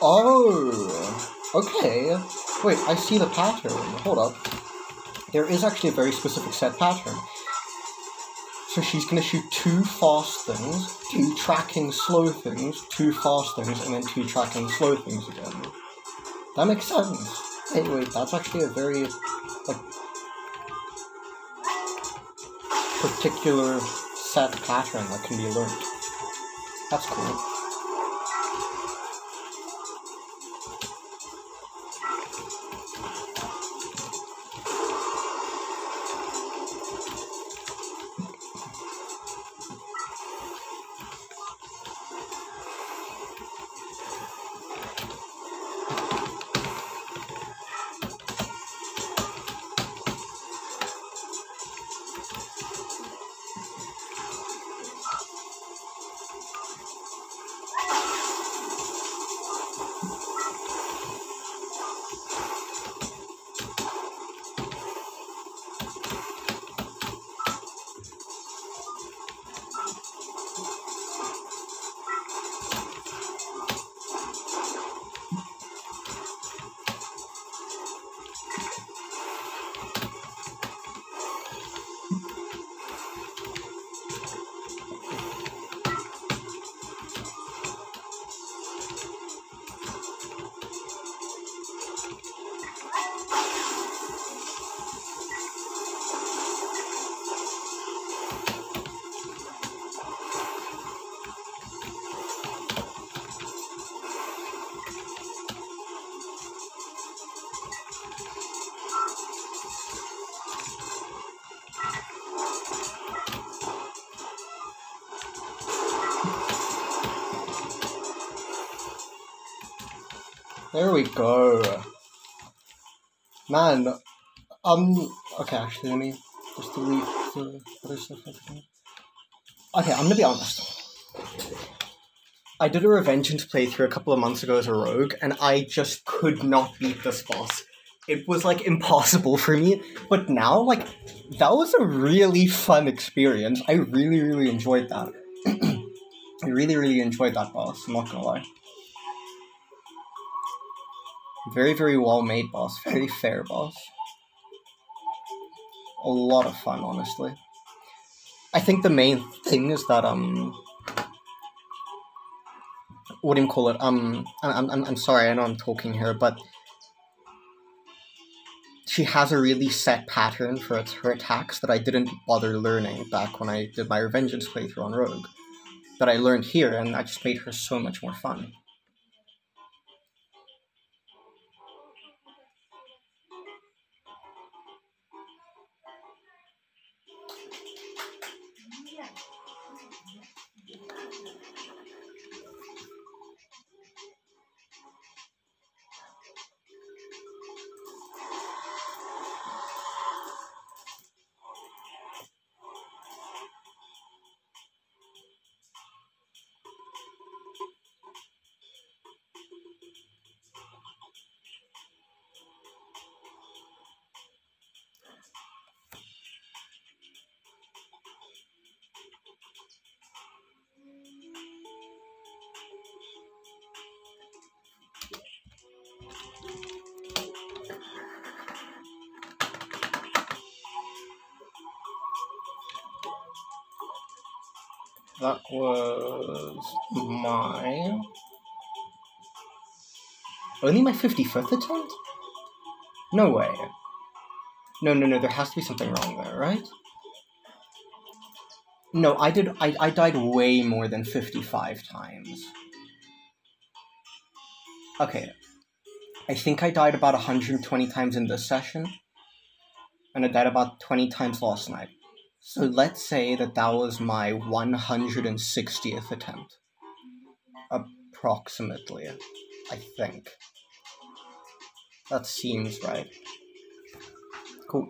Oh, okay. Wait, I see the pattern. Hold up. There is actually a very specific set pattern. So she's gonna shoot two fast things, two tracking slow things, two fast things, and then two tracking slow things again. That makes sense. Anyway, that's actually a very, like, particular set pattern that can be learned. That's cool. There we go. Man, um, okay, actually, let me just delete the other stuff. Okay, I'm gonna be honest. I did a Revengeance playthrough a couple of months ago as a rogue, and I just could not beat this boss. It was like impossible for me. But now, like, that was a really fun experience. I really, really enjoyed that. I really, really enjoyed that boss. I'm not gonna lie. Very, very well made boss. Very fair boss. A lot of fun, honestly. I think the main thing is that um, what do you call it? Um, I'm I'm I'm sorry, I know I'm talking here, but she has a really set pattern for her attacks that I didn't bother learning back when I did my Revengeance playthrough on Rogue. That I learned here, and that just made her so much more fun. Yeah. That was my only my 55th attempt? No way. No no no there has to be something wrong there right? No i did i, I died way more than 55 times. Okay. I think i died about 120 times in this session and i died about 20 times last night so let's say that that was my 160th attempt. Approximately, I think. That seems right. Cool.